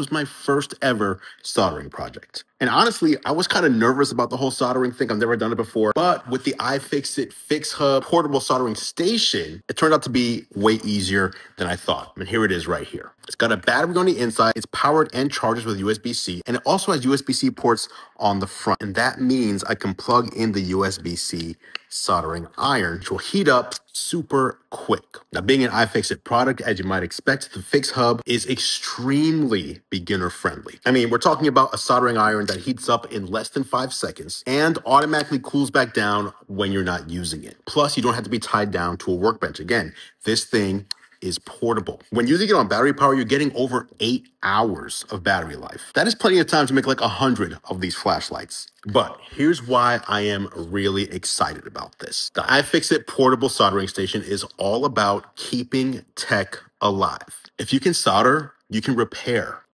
was my first ever soldering project. And honestly, I was kind of nervous about the whole soldering thing. I've never done it before. But with the iFixit FixHub portable soldering station, it turned out to be way easier than I thought. And here it is right here. It's got a battery on the inside. It's powered and charges with USB-C. And it also has USB-C ports on the front. And that means I can plug in the USB-C soldering iron, which will heat up super quick. Now, being an iFixit product, as you might expect, the FixHub is extremely beginner friendly. I mean, we're talking about a soldering iron that heats up in less than five seconds and automatically cools back down when you're not using it. Plus, you don't have to be tied down to a workbench. Again, this thing is portable. When using it on battery power, you're getting over eight hours of battery life. That is plenty of time to make like a hundred of these flashlights. But here's why I am really excited about this. The iFixit portable soldering station is all about keeping tech alive. If you can solder, you can repair